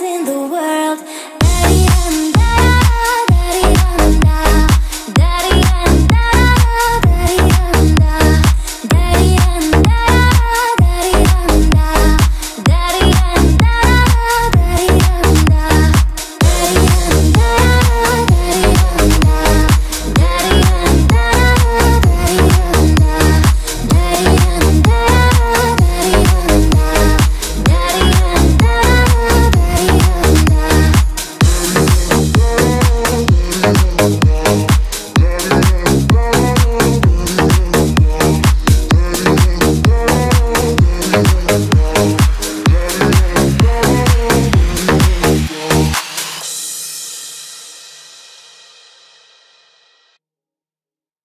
in the